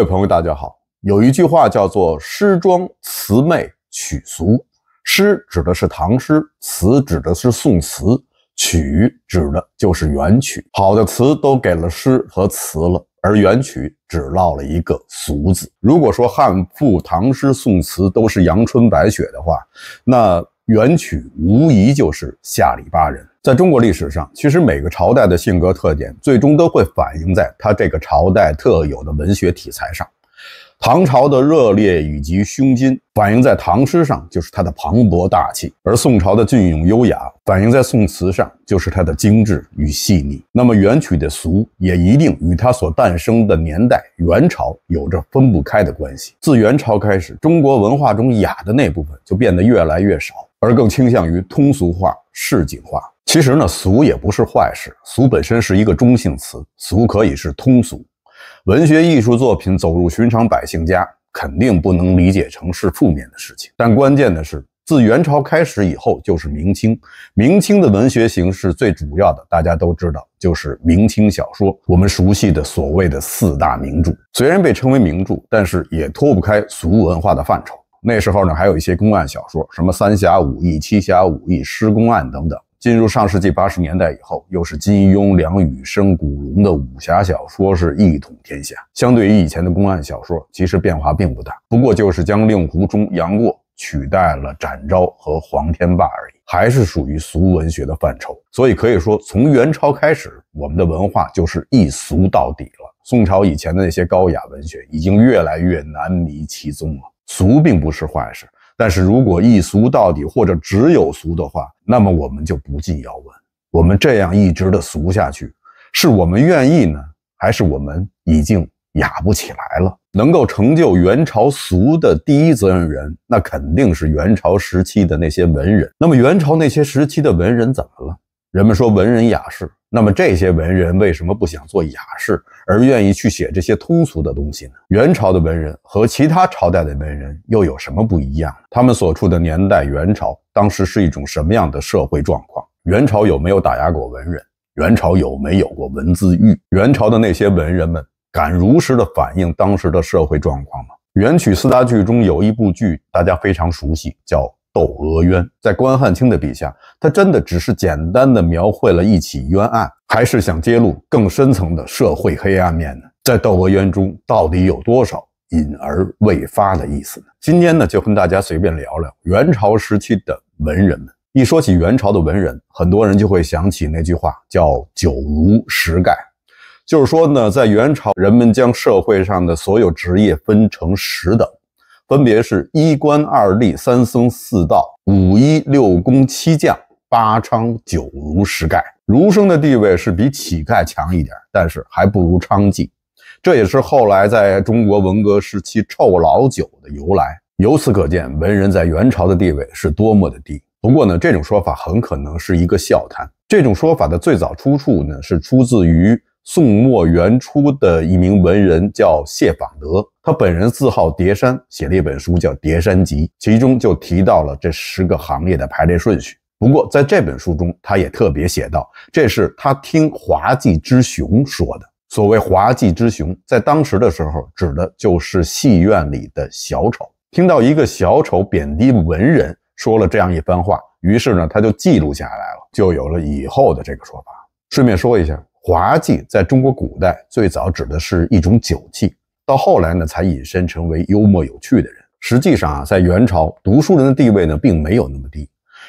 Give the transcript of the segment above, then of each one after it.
各位朋友，大家好。有一句话叫做“诗庄词媚曲俗”，诗指的是唐诗，词指的是宋词，曲指的就是元曲。好的词都给了诗和词了，而元曲只落了一个“俗”字。如果说汉赋、唐诗、宋词都是阳春白雪的话，那元曲无疑就是下里巴人。在中国历史上，其实每个朝代的性格特点，最终都会反映在它这个朝代特有的文学题材上。唐朝的热烈以及胸襟，反映在唐诗上，就是它的磅礴大气；而宋朝的隽永优雅，反映在宋词上，就是它的精致与细腻。那么元曲的俗，也一定与它所诞生的年代元朝有着分不开的关系。自元朝开始，中国文化中雅的那部分就变得越来越少，而更倾向于通俗化、市井化。其实呢，俗也不是坏事，俗本身是一个中性词，俗可以是通俗。文学艺术作品走入寻常百姓家，肯定不能理解成是负面的事情。但关键的是，自元朝开始以后就是明清，明清的文学形式最主要的，大家都知道，就是明清小说，我们熟悉的所谓的四大名著。虽然被称为名著，但是也脱不开俗文化的范畴。那时候呢，还有一些公案小说，什么三侠五义、七侠五义、施公案等等。进入上世纪八十年代以后，又是金庸、梁羽生、古龙的武侠小说是一统天下。相对于以前的公案小说，其实变化并不大，不过就是将令狐冲、杨过取代了展昭和黄天霸而已，还是属于俗文学的范畴。所以可以说，从元朝开始，我们的文化就是一俗到底了。宋朝以前的那些高雅文学，已经越来越难觅其踪了。俗并不是坏事。但是如果一俗到底，或者只有俗的话，那么我们就不禁要问：我们这样一直的俗下去，是我们愿意呢，还是我们已经雅不起来了？能够成就元朝俗的第一责任人，那肯定是元朝时期的那些文人。那么元朝那些时期的文人怎么了？人们说文人雅士，那么这些文人为什么不想做雅士，而愿意去写这些通俗的东西呢？元朝的文人和其他朝代的文人又有什么不一样？他们所处的年代，元朝当时是一种什么样的社会状况？元朝有没有打压过文人？元朝有没有过文字狱？元朝的那些文人们敢如实的反映当时的社会状况吗？元曲四大剧中有一部剧大家非常熟悉，叫。《窦娥冤》在关汉卿的笔下，他真的只是简单的描绘了一起冤案，还是想揭露更深层的社会黑暗面呢？在《窦娥冤》中，到底有多少隐而未发的意思呢？今天呢，就跟大家随便聊聊元朝时期的文人们。一说起元朝的文人，很多人就会想起那句话，叫“九儒十盖”，就是说呢，在元朝，人们将社会上的所有职业分成十等。分别是一官二吏三僧四道五医六工七匠八娼九儒十丐。儒生的地位是比乞丐强一点，但是还不如娼妓。这也是后来在中国文革时期臭老九的由来。由此可见，文人在元朝的地位是多么的低。不过呢，这种说法很可能是一个笑谈。这种说法的最早出处呢，是出自于。宋末元初的一名文人叫谢访德，他本人自号叠山，写了一本书叫《叠山集》，其中就提到了这十个行业的排列顺序。不过在这本书中，他也特别写道，这是他听滑稽之雄说的。所谓滑稽之雄，在当时的时候，指的就是戏院里的小丑。听到一个小丑贬低文人，说了这样一番话，于是呢，他就记录下来了，就有了以后的这个说法。顺便说一下。滑稽在中国古代最早指的是一种酒器，到后来呢才引申成为幽默有趣的人。实际上啊，在元朝，读书人的地位呢并没有那么低。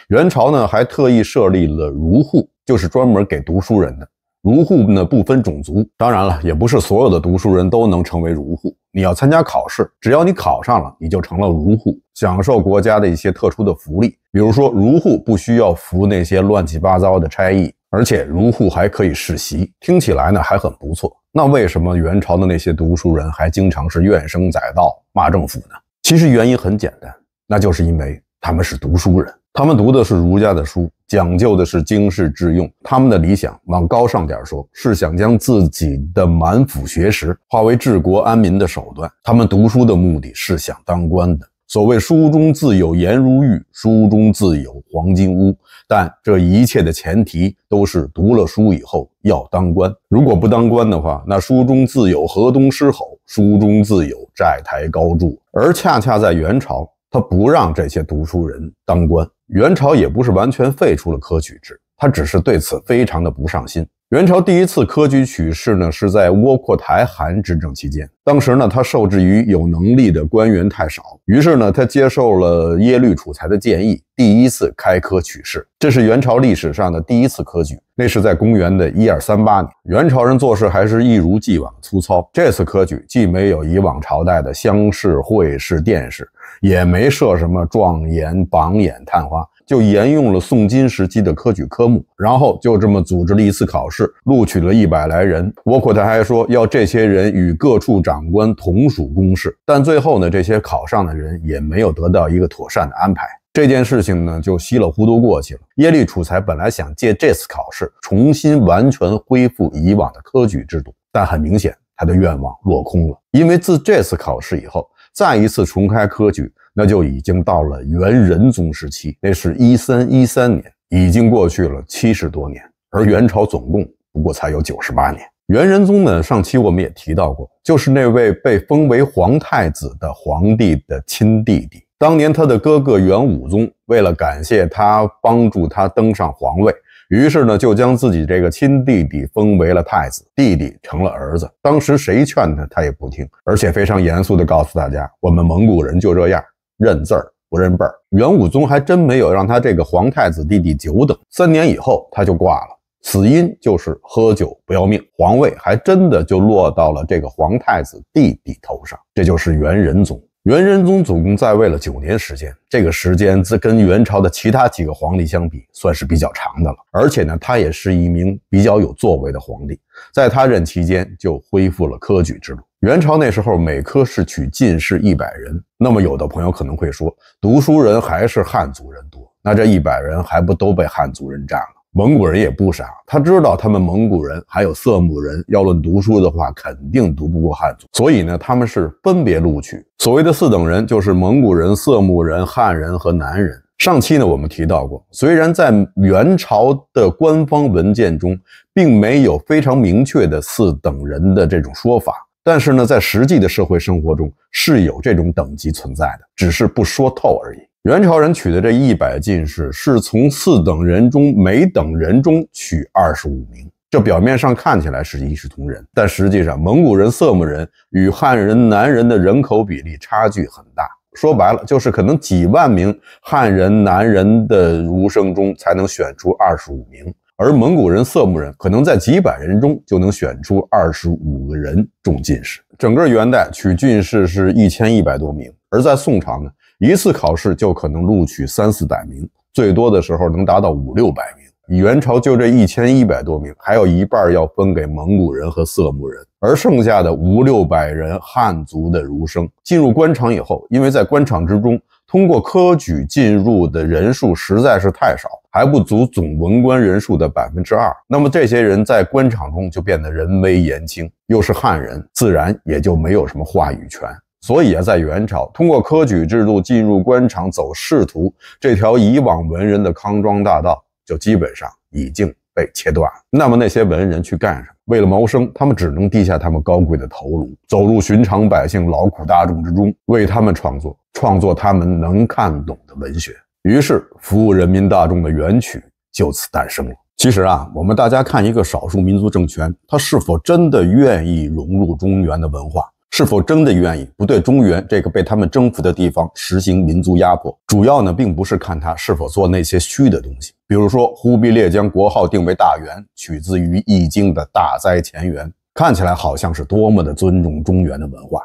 元朝呢还特意设立了儒户，就是专门给读书人的。儒户呢不分种族，当然了，也不是所有的读书人都能成为儒户。你要参加考试，只要你考上了，你就成了儒户，享受国家的一些特殊的福利。比如说，儒户不需要服那些乱七八糟的差役。而且儒户还可以世袭，听起来呢还很不错。那为什么元朝的那些读书人还经常是怨声载道、骂政府呢？其实原因很简单，那就是因为他们是读书人，他们读的是儒家的书，讲究的是经世致用。他们的理想往高尚点说，是想将自己的满腹学识化为治国安民的手段。他们读书的目的是想当官的。所谓书中自有颜如玉，书中自有黄金屋。但这一切的前提都是读了书以后要当官。如果不当官的话，那书中自有河东狮吼，书中自有债台高筑。而恰恰在元朝，他不让这些读书人当官。元朝也不是完全废除了科举制，他只是对此非常的不上心。元朝第一次科举取士呢，是在窝阔台汗执政期间。当时呢，他受制于有能力的官员太少，于是呢，他接受了耶律楚材的建议，第一次开科取士。这是元朝历史上的第一次科举，那是在公元的一二三八年。元朝人做事还是一如既往粗糙。这次科举既没有以往朝代的乡试、会试、殿试，也没设什么状元、榜眼、探花。就沿用了宋金时期的科举科目，然后就这么组织了一次考试，录取了一百来人。窝阔台还说要这些人与各处长官同属公事，但最后呢，这些考上的人也没有得到一个妥善的安排。这件事情呢，就稀里糊涂过去了。耶律楚材本来想借这次考试重新完全恢复以往的科举制度，但很明显他的愿望落空了，因为自这次考试以后，再一次重开科举。那就已经到了元仁宗时期，那是一三一三年，已经过去了七十多年，而元朝总共不过才有九十八年。元仁宗呢，上期我们也提到过，就是那位被封为皇太子的皇帝的亲弟弟。当年他的哥哥元武宗为了感谢他帮助他登上皇位。于是呢，就将自己这个亲弟弟封为了太子，弟弟成了儿子。当时谁劝他，他也不听，而且非常严肃地告诉大家：“我们蒙古人就这样，认字儿不认辈儿。”元武宗还真没有让他这个皇太子弟弟久等，三年以后他就挂了，死因就是喝酒不要命。皇位还真的就落到了这个皇太子弟弟头上，这就是元仁宗。元仁宗总共在位了九年时间，这个时间自跟元朝的其他几个皇帝相比，算是比较长的了。而且呢，他也是一名比较有作为的皇帝，在他任期间就恢复了科举制度。元朝那时候每科是取进士一百人，那么有的朋友可能会说，读书人还是汉族人多，那这一百人还不都被汉族人占了？蒙古人也不傻，他知道他们蒙古人还有色目人，要论读书的话，肯定读不过汉族，所以呢，他们是分别录取。所谓的四等人，就是蒙古人、色目人、汉人和南人。上期呢，我们提到过，虽然在元朝的官方文件中，并没有非常明确的四等人的这种说法，但是呢，在实际的社会生活中是有这种等级存在的，只是不说透而已。元朝人取的这一百进士，是从四等人中每等人中取二十五名。这表面上看起来是一视同仁，但实际上蒙古人、色目人与汉人、南人的人口比例差距很大。说白了，就是可能几万名汉人、南人的儒生中才能选出二十五名，而蒙古人、色目人可能在几百人中就能选出二十五个人中进士。整个元代取进士是一千一百多名，而在宋朝呢？一次考试就可能录取三四百名，最多的时候能达到五六百名。元朝就这一千一百多名，还有一半要分给蒙古人和色目人，而剩下的五六百人汉族的儒生进入官场以后，因为在官场之中通过科举进入的人数实在是太少，还不足总文官人数的百分之二，那么这些人在官场中就变得人微言轻，又是汉人，自然也就没有什么话语权。所以啊，在元朝，通过科举制度进入官场走仕途这条以往文人的康庄大道，就基本上已经被切断了。那么那些文人去干什么？为了谋生，他们只能低下他们高贵的头颅，走入寻常百姓、劳苦大众之中，为他们创作，创作他们能看懂的文学。于是，服务人民大众的元曲就此诞生了。其实啊，我们大家看一个少数民族政权，他是否真的愿意融入中原的文化？是否真的愿意不对中原这个被他们征服的地方实行民族压迫？主要呢，并不是看他是否做那些虚的东西，比如说忽必烈将国号定为大元，取自于《易经》的大灾前元，看起来好像是多么的尊重中原的文化；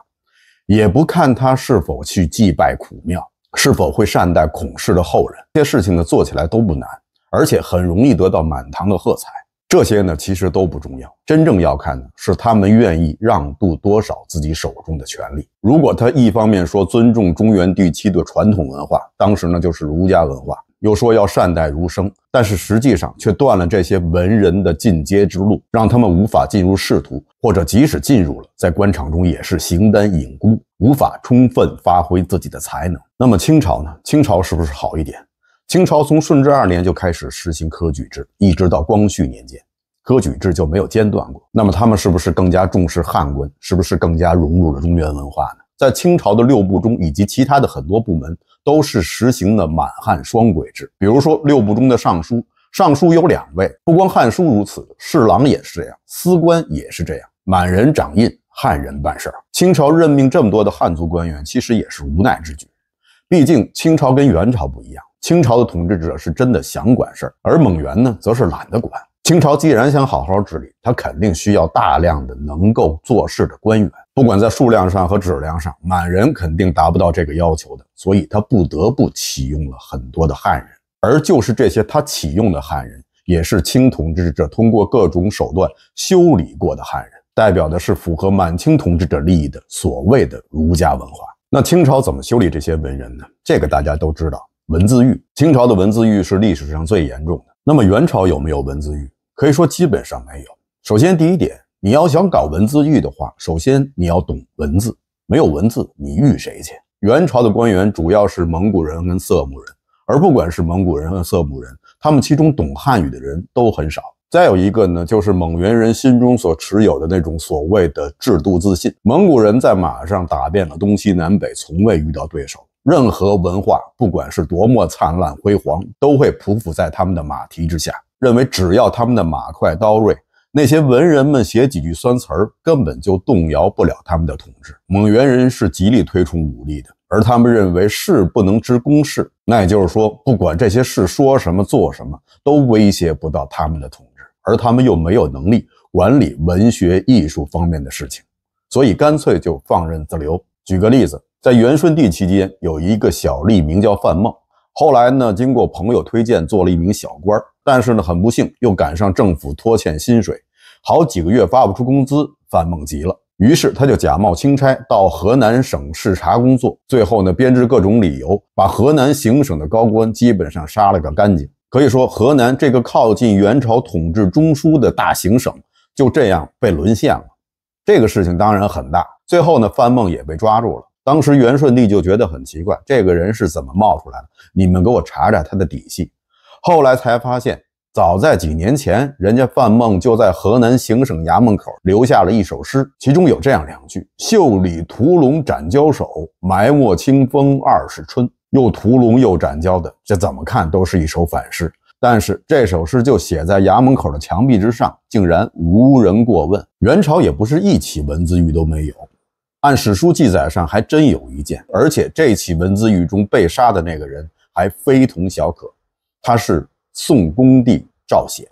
也不看他是否去祭拜孔庙，是否会善待孔氏的后人。这些事情呢，做起来都不难，而且很容易得到满堂的喝彩。这些呢，其实都不重要，真正要看的是他们愿意让渡多少自己手中的权利。如果他一方面说尊重中原地区的传统文化，当时呢就是儒家文化，又说要善待儒生，但是实际上却断了这些文人的进阶之路，让他们无法进入仕途，或者即使进入了，在官场中也是形单影孤，无法充分发挥自己的才能。那么清朝呢？清朝是不是好一点？清朝从顺治二年就开始实行科举制，一直到光绪年间，科举制就没有间断过。那么他们是不是更加重视汉官？是不是更加融入了中原文化呢？在清朝的六部中，以及其他的很多部门，都是实行的满汉双轨制。比如说六部中的尚书，尚书有两位，不光汉书如此，侍郎也是这样，司官也是这样，满人掌印，汉人办事儿。清朝任命这么多的汉族官员，其实也是无奈之举。毕竟清朝跟元朝不一样，清朝的统治者是真的想管事儿，而蒙元呢，则是懒得管。清朝既然想好好治理，他肯定需要大量的能够做事的官员，不管在数量上和质量上，满人肯定达不到这个要求的，所以他不得不启用了很多的汉人。而就是这些他启用的汉人，也是清统治者通过各种手段修理过的汉人，代表的是符合满清统治者利益的所谓的儒家文化。那清朝怎么修理这些文人呢？这个大家都知道，文字狱。清朝的文字狱是历史上最严重的。那么元朝有没有文字狱？可以说基本上没有。首先，第一点，你要想搞文字狱的话，首先你要懂文字，没有文字，你狱谁去？元朝的官员主要是蒙古人跟色目人，而不管是蒙古人和色目人，他们其中懂汉语的人都很少。再有一个呢，就是蒙元人心中所持有的那种所谓的制度自信。蒙古人在马上打遍了东西南北，从未遇到对手。任何文化，不管是多么灿烂辉煌，都会匍匐在他们的马蹄之下，认为只要他们的马快刀锐，那些文人们写几句酸词儿，根本就动摇不了他们的统治。蒙元人是极力推崇武力的，而他们认为士不能知公事，那也就是说，不管这些事说什么做什么，都威胁不到他们的统治。而他们又没有能力管理文学艺术方面的事情，所以干脆就放任自流。举个例子，在元顺帝期间，有一个小吏名叫范孟，后来呢，经过朋友推荐做了一名小官，但是呢，很不幸又赶上政府拖欠薪水，好几个月发不出工资，范孟急了，于是他就假冒钦差到河南省视察工作，最后呢，编织各种理由，把河南行省的高官基本上杀了个干净。可以说，河南这个靠近元朝统治中枢的大行省就这样被沦陷了。这个事情当然很大。最后呢，范孟也被抓住了。当时元顺帝就觉得很奇怪，这个人是怎么冒出来的？你们给我查查他的底细。后来才发现，早在几年前，人家范孟就在河南行省衙门口留下了一首诗，其中有这样两句：“袖里屠龙斩交手，埋没清风二十春。”又屠龙又斩蛟的，这怎么看都是一首反诗。但是这首诗就写在衙门口的墙壁之上，竟然无人过问。元朝也不是一起文字狱都没有，按史书记载上还真有一件，而且这起文字狱中被杀的那个人还非同小可，他是宋恭帝赵显。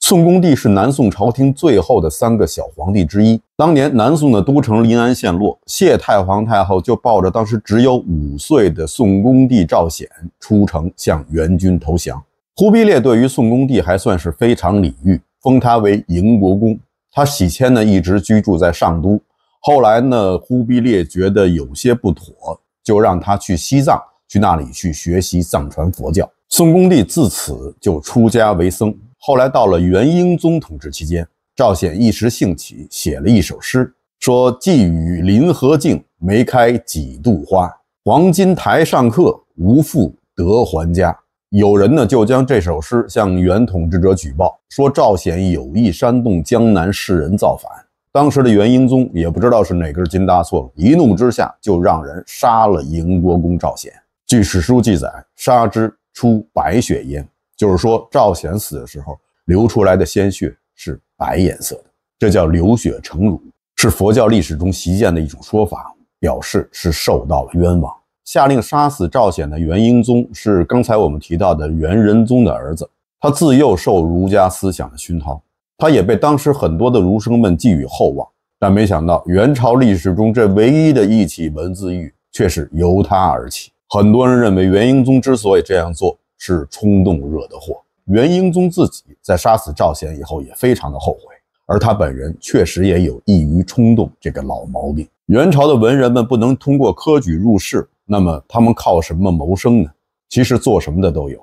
宋恭帝是南宋朝廷最后的三个小皇帝之一。当年南宋的都城临安陷落，谢太皇太后就抱着当时只有五岁的宋恭帝赵显出城向元军投降。忽必烈对于宋恭帝还算是非常礼遇，封他为营国公。他喜迁呢一直居住在上都。后来呢，忽必烈觉得有些不妥，就让他去西藏，去那里去学习藏传佛教。宋恭帝自此就出家为僧。后来到了元英宗统治期间，赵显一时兴起，写了一首诗，说：“寄与临河镜，梅开几度花。黄金台上客，无复得还家。”有人呢就将这首诗向元统治者举报，说赵显有意煽动江南士人造反。当时的元英宗也不知道是哪根筋搭错了，一怒之下就让人杀了营国公赵显。据史书记载，杀之出白血烟。就是说，赵显死的时候流出来的鲜血是白颜色的，这叫流血成乳，是佛教历史中习见的一种说法，表示是受到了冤枉。下令杀死赵显的元英宗是刚才我们提到的元仁宗的儿子，他自幼受儒家思想的熏陶，他也被当时很多的儒生们寄予厚望。但没想到，元朝历史中这唯一的一起文字狱却是由他而起。很多人认为，元英宗之所以这样做，是冲动惹的祸。元英宗自己在杀死赵显以后也非常的后悔，而他本人确实也有易于冲动这个老毛病。元朝的文人们不能通过科举入仕，那么他们靠什么谋生呢？其实做什么的都有，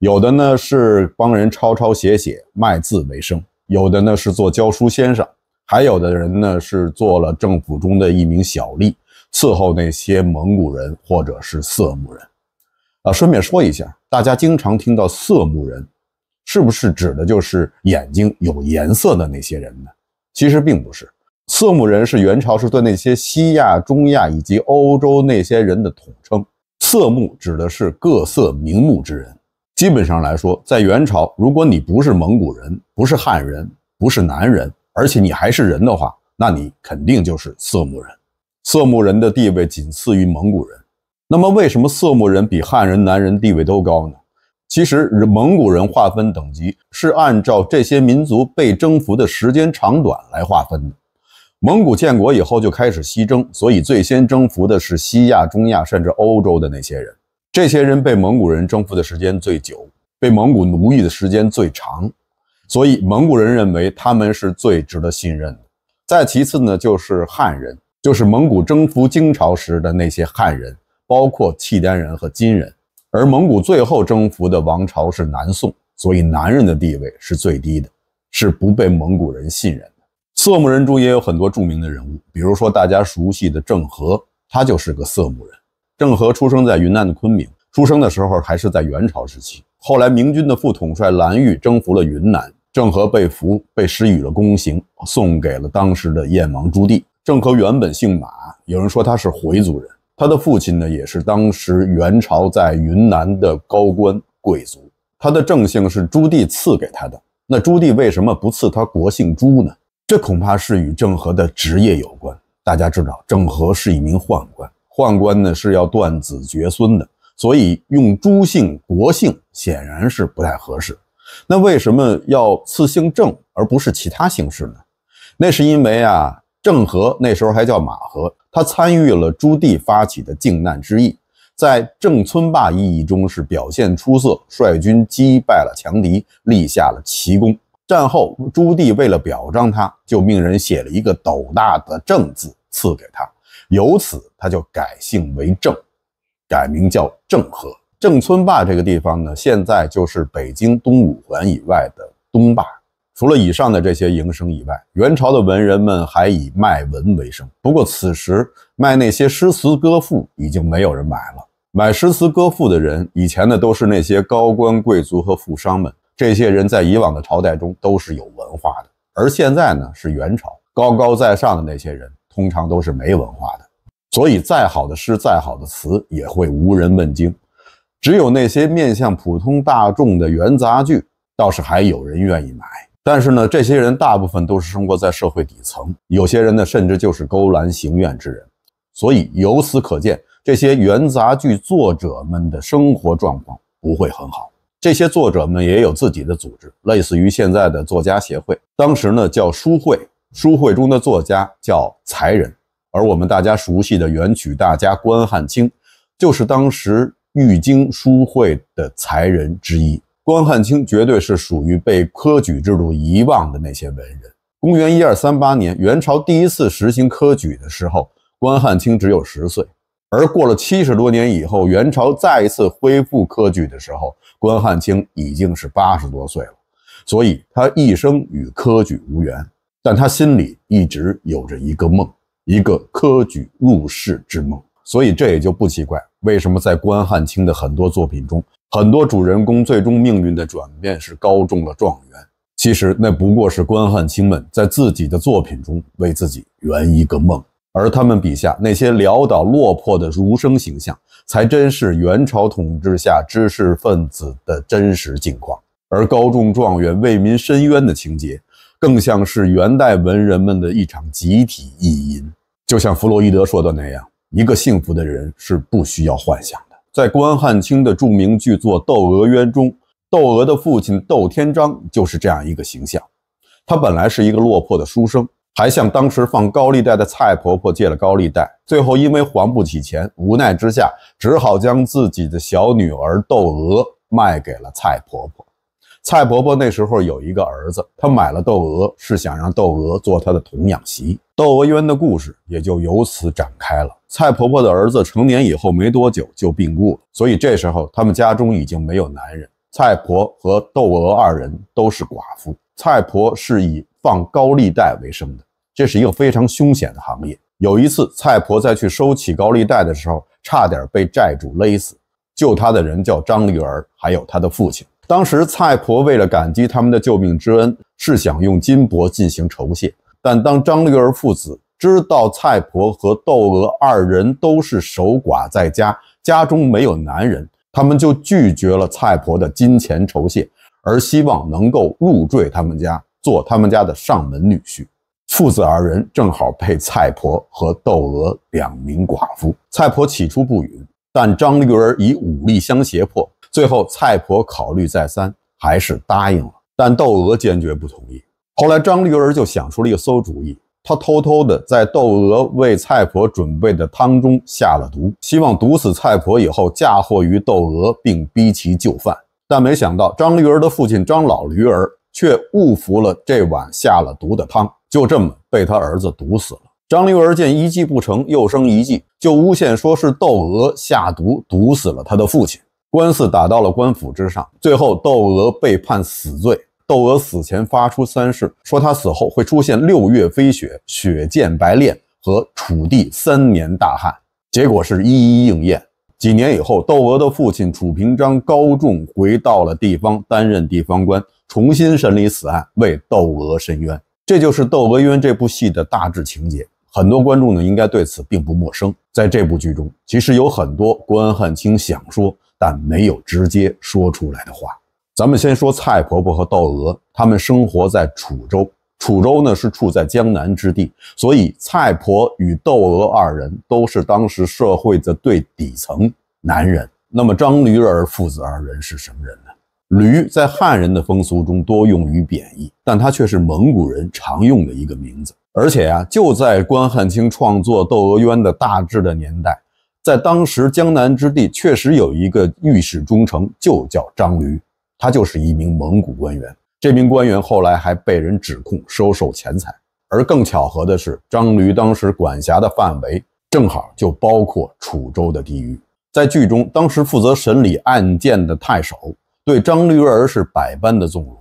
有的呢是帮人抄抄写写卖字为生，有的呢是做教书先生，还有的人呢是做了政府中的一名小吏，伺候那些蒙古人或者是色目人。啊，顺便说一下，大家经常听到色目人，是不是指的就是眼睛有颜色的那些人呢？其实并不是，色目人是元朝时对那些西亚、中亚以及欧洲那些人的统称。色目指的是各色名目之人。基本上来说，在元朝，如果你不是蒙古人，不是汉人，不是男人，而且你还是人的话，那你肯定就是色目人。色目人的地位仅次于蒙古人。那么，为什么色目人比汉人、男人地位都高呢？其实，蒙古人划分等级是按照这些民族被征服的时间长短来划分的。蒙古建国以后就开始西征，所以最先征服的是西亚、中亚甚至欧洲的那些人。这些人被蒙古人征服的时间最久，被蒙古奴役的时间最长，所以蒙古人认为他们是最值得信任的。再其次呢，就是汉人，就是蒙古征服金朝时的那些汉人，包括契丹人和金人。而蒙古最后征服的王朝是南宋，所以男人的地位是最低的，是不被蒙古人信任的。色目人中也有很多著名的人物，比如说大家熟悉的郑和，他就是个色目人。郑和出生在云南的昆明，出生的时候还是在元朝时期。后来明军的副统帅蓝玉征服了云南，郑和被俘，被施予了宫刑，送给了当时的燕王朱棣。郑和原本姓马，有人说他是回族人。他的父亲呢，也是当时元朝在云南的高官贵族。他的正姓是朱棣赐给他的。那朱棣为什么不赐他国姓朱呢？这恐怕是与郑和的职业有关。大家知道，郑和是一名宦官，宦官呢是要断子绝孙的，所以用朱姓国姓显然是不太合适。那为什么要赐姓郑而不是其他姓氏呢？那是因为啊，郑和那时候还叫马和。他参与了朱棣发起的靖难之役，在郑村坝一役中是表现出色，率军击败了强敌，立下了奇功。战后，朱棣为了表彰他，就命人写了一个斗大的“郑”字赐给他，由此他就改姓为郑，改名叫郑和。郑村坝这个地方呢，现在就是北京东五环以外的东坝。除了以上的这些营生以外，元朝的文人们还以卖文为生。不过此时卖那些诗词歌赋已经没有人买了。买诗词歌赋的人，以前呢都是那些高官贵族和富商们。这些人在以往的朝代中都是有文化的，而现在呢是元朝，高高在上的那些人通常都是没文化的。所以再好的诗、再好的词也会无人问津。只有那些面向普通大众的元杂剧，倒是还有人愿意买。但是呢，这些人大部分都是生活在社会底层，有些人呢，甚至就是勾栏行院之人。所以由此可见，这些元杂剧作者们的生活状况不会很好。这些作者们也有自己的组织，类似于现在的作家协会，当时呢叫书会。书会中的作家叫才人，而我们大家熟悉的元曲大家关汉卿，就是当时玉京书会的才人之一。关汉卿绝对是属于被科举制度遗忘的那些文人。公元一二三八年，元朝第一次实行科举的时候，关汉卿只有十岁；而过了七十多年以后，元朝再一次恢复科举的时候，关汉卿已经是八十多岁了。所以，他一生与科举无缘，但他心里一直有着一个梦，一个科举入仕之梦。所以，这也就不奇怪，为什么在关汉卿的很多作品中。很多主人公最终命运的转变是高中了状元，其实那不过是关汉卿们在自己的作品中为自己圆一个梦，而他们笔下那些潦倒落魄的儒生形象，才真是元朝统治下知识分子的真实境况。而高中状元为民申冤的情节，更像是元代文人们的一场集体意淫。就像弗洛伊德说的那样，一个幸福的人是不需要幻想的。在关汉卿的著名剧作《窦娥冤》中，窦娥的父亲窦天章就是这样一个形象。他本来是一个落魄的书生，还向当时放高利贷的蔡婆婆借了高利贷，最后因为还不起钱，无奈之下只好将自己的小女儿窦娥卖给了蔡婆婆。蔡婆婆那时候有一个儿子，她买了窦娥，是想让窦娥做她的童养媳。窦娥冤的故事也就由此展开了。蔡婆婆的儿子成年以后没多久就病故了，所以这时候他们家中已经没有男人。蔡婆和窦娥二人都是寡妇。蔡婆是以放高利贷为生的，这是一个非常凶险的行业。有一次，蔡婆在去收起高利贷的时候，差点被债主勒死。救她的人叫张玉儿，还有她的父亲。当时蔡婆为了感激他们的救命之恩，是想用金箔进行酬谢。但当张驴儿父子知道蔡婆和窦娥二人都是守寡在家，家中没有男人，他们就拒绝了蔡婆的金钱酬谢，而希望能够入赘他们家，做他们家的上门女婿。父子二人正好配蔡婆和窦娥两名寡妇。蔡婆起初不允，但张驴儿以武力相胁迫，最后蔡婆考虑再三，还是答应了。但窦娥坚决不同意。后来张驴儿就想出了一个馊主意，他偷偷的在窦娥为蔡婆准备的汤中下了毒，希望毒死蔡婆以后嫁祸于窦娥，并逼其就范。但没想到张驴儿的父亲张老驴儿却误服了这碗下了毒的汤。就这么被他儿子毒死了。张驴儿见一计不成，又生一计，就诬陷说是窦娥下毒毒死了他的父亲。官司打到了官府之上，最后窦娥被判死罪。窦娥死前发出三誓，说他死后会出现六月飞雪、雪溅白练和楚地三年大旱。结果是一一应验。几年以后，窦娥的父亲楚平章高中回到了地方，担任地方官，重新审理此案，为窦娥申冤。这就是《窦娥冤》这部戏的大致情节，很多观众呢应该对此并不陌生。在这部剧中，其实有很多关汉卿想说但没有直接说出来的话。咱们先说蔡婆婆和窦娥，他们生活在楚州，楚州呢是处在江南之地，所以蔡婆与窦娥二人都是当时社会的最底层男人。那么张驴儿父子二人是什么人呢？驴在汉人的风俗中多用于贬义，但它却是蒙古人常用的一个名字。而且呀，就在关汉卿创作《窦娥冤》的大致的年代，在当时江南之地确实有一个御史中丞，就叫张驴，他就是一名蒙古官员。这名官员后来还被人指控收受钱财。而更巧合的是，张驴当时管辖的范围正好就包括楚州的地域。在剧中，当时负责审理案件的太守。对张驴儿是百般的纵容，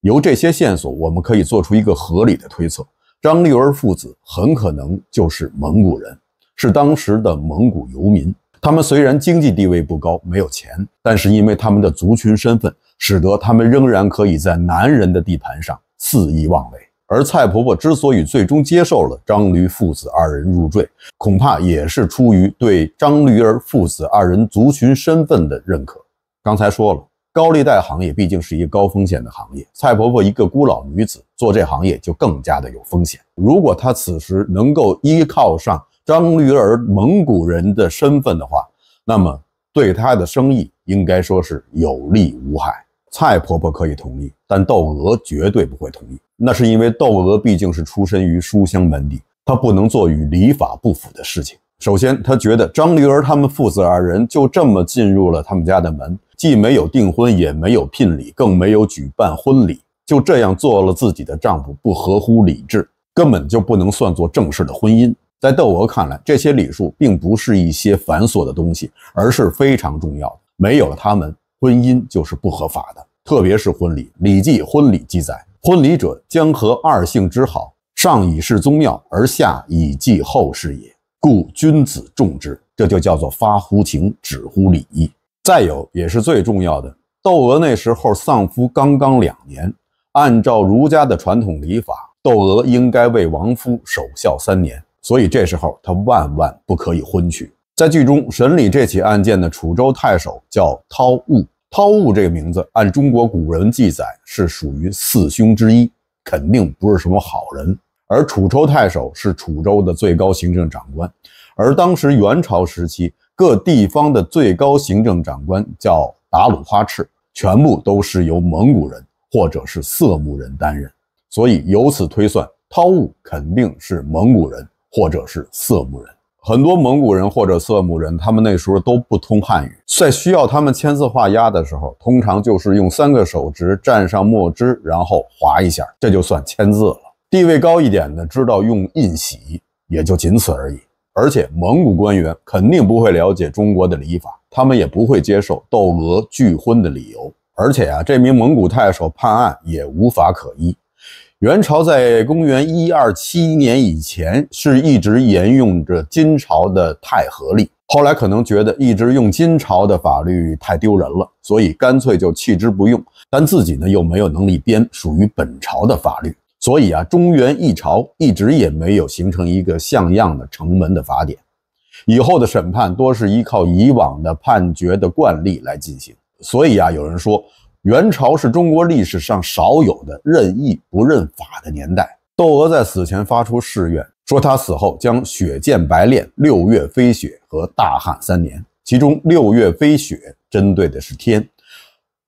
由这些线索，我们可以做出一个合理的推测：张驴儿父子很可能就是蒙古人，是当时的蒙古游民。他们虽然经济地位不高，没有钱，但是因为他们的族群身份，使得他们仍然可以在男人的地盘上肆意妄为。而蔡婆婆之所以最终接受了张驴父子二人入赘，恐怕也是出于对张驴儿父子二人族群身份的认可。刚才说了。高利贷行业毕竟是一个高风险的行业，蔡婆婆一个孤老女子做这行业就更加的有风险。如果她此时能够依靠上张驴儿蒙古人的身份的话，那么对他的生意应该说是有利无害。蔡婆婆可以同意，但窦娥绝对不会同意。那是因为窦娥毕竟是出身于书香门第，她不能做与礼法不符的事情。首先，她觉得张驴儿他们父子二人就这么进入了他们家的门。既没有订婚，也没有聘礼，更没有举办婚礼，就这样做了自己的丈夫，不合乎礼制，根本就不能算作正式的婚姻。在窦娥看来，这些礼数并不是一些繁琐的东西，而是非常重要的。没有了他们，婚姻就是不合法的。特别是婚礼，《礼记·婚礼》记载：“婚礼者，将合二姓之好，上以事宗庙，而下以继后事也。故君子重之。”这就叫做发乎情，止乎礼义。再有，也是最重要的，窦娥那时候丧夫刚刚两年，按照儒家的传统礼法，窦娥应该为亡夫守孝三年，所以这时候他万万不可以婚娶。在剧中审理这起案件的楚州太守叫涛兀，涛兀这个名字按中国古人记载是属于四凶之一，肯定不是什么好人。而楚州太守是楚州的最高行政长官，而当时元朝时期。各地方的最高行政长官叫达鲁花赤，全部都是由蒙古人或者是色目人担任，所以由此推算，涛兀肯定是蒙古人或者是色目人。很多蒙古人或者色目人，他们那时候都不通汉语，在需要他们签字画押的时候，通常就是用三个手指蘸上墨汁，然后划一下，这就算签字了。地位高一点的，知道用印玺，也就仅此而已。而且蒙古官员肯定不会了解中国的礼法，他们也不会接受窦娥拒婚的理由。而且啊，这名蒙古太守判案也无法可依。元朝在公元一二七年以前是一直沿用着金朝的太和历，后来可能觉得一直用金朝的法律太丢人了，所以干脆就弃之不用。但自己呢又没有能力编属于本朝的法律，所以啊，中原一朝一直也没有形成一个像样的城门的法典。以后的审判多是依靠以往的判决的惯例来进行。所以啊，有人说元朝是中国历史上少有的任意不认法的年代。窦娥在死前发出誓愿。说他死后将雪见白练，六月飞雪和大旱三年。其中六月飞雪针对的是天，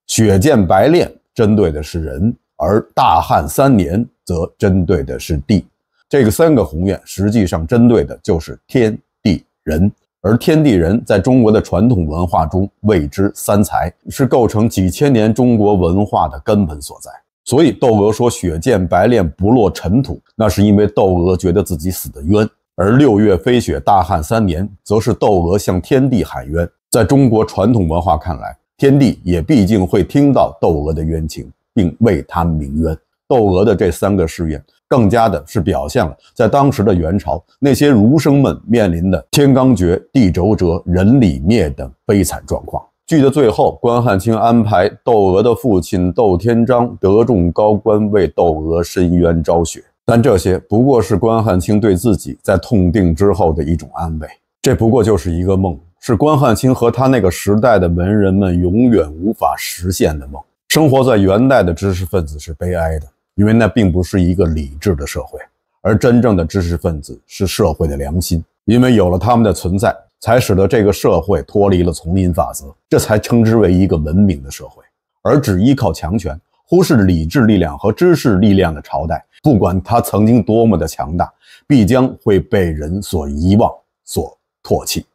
雪见白练针对的是人，而大旱三年则针对的是地。这个三个宏愿实际上针对的就是天地人，而天地人在中国的传统文化中谓之三才，是构成几千年中国文化的根本所在。所以窦娥说“雪见白练不落尘土”，那是因为窦娥觉得自己死得冤；而六月飞雪大旱三年，则是窦娥向天地喊冤。在中国传统文化看来，天地也毕竟会听到窦娥的冤情，并为他鸣冤。窦娥的这三个誓愿，更加的是表现了在当时的元朝那些儒生们面临的天罡绝、地轴折、人理灭等悲惨状况。剧的最后，关汉卿安排窦娥的父亲窦天章得中高官，为窦娥伸冤昭雪。但这些不过是关汉卿对自己在痛定之后的一种安慰。这不过就是一个梦，是关汉卿和他那个时代的文人们永远无法实现的梦。生活在元代的知识分子是悲哀的，因为那并不是一个理智的社会，而真正的知识分子是社会的良心，因为有了他们的存在。才使得这个社会脱离了丛林法则，这才称之为一个文明的社会。而只依靠强权、忽视理智力量和知识力量的朝代，不管它曾经多么的强大，必将会被人所遗忘、所唾弃。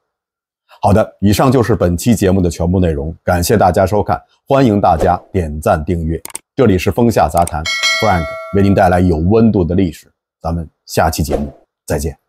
好的，以上就是本期节目的全部内容，感谢大家收看，欢迎大家点赞订阅。这里是风下杂谈，Frank 为您带来有温度的历史，咱们下期节目再见。